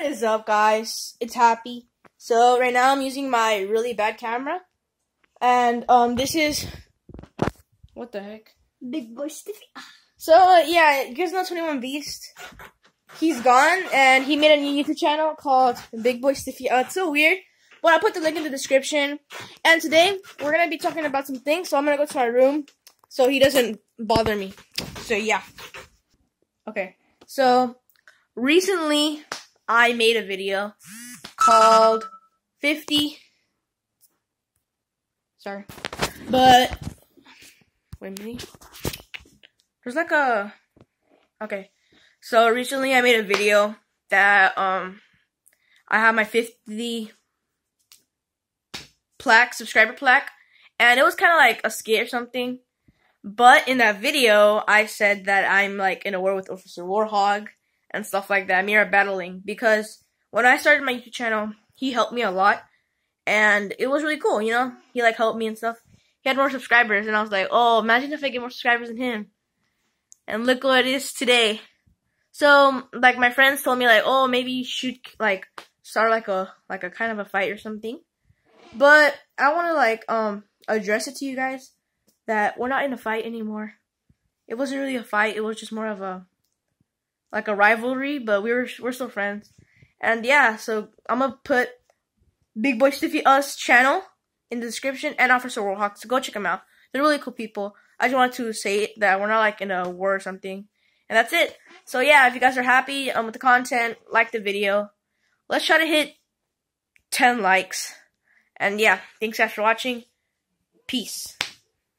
What is up, guys? It's Happy. So right now I'm using my really bad camera, and um, this is what the heck? Big boy Stiffy. So uh, yeah, you guys know Twenty One Beast. He's gone, and he made a new YouTube channel called Big Boy Stiffy. Uh, it's so weird, but I'll put the link in the description. And today we're gonna be talking about some things, so I'm gonna go to my room so he doesn't bother me. So yeah. Okay. So recently I made a video called 50 Sorry. But wait a minute. There's like a Okay. So recently I made a video that um I have my 50 plaque subscriber plaque and it was kind of like a skit or something. But in that video, I said that I'm like in a war with Officer Warhog and stuff like that. Are battling because when I started my YouTube channel, he helped me a lot, and it was really cool. You know, he like helped me and stuff. He had more subscribers, and I was like, oh, imagine if I get more subscribers than him. And look what it is today. So, like my friends told me, like, oh, maybe you should like start like a like a kind of a fight or something. But I want to like um address it to you guys that we're not in a fight anymore. It wasn't really a fight. It was just more of a like a rivalry, but we were we're still friends. And yeah, so I'm gonna put Big Boy Stiffy Us channel in the description and Officer Warhog. So go check them out. They're really cool people. I just wanted to say that we're not like in a war or something. And that's it. So yeah, if you guys are happy um, with the content, like the video. Let's try to hit 10 likes. And yeah, thanks guys for watching. Peace.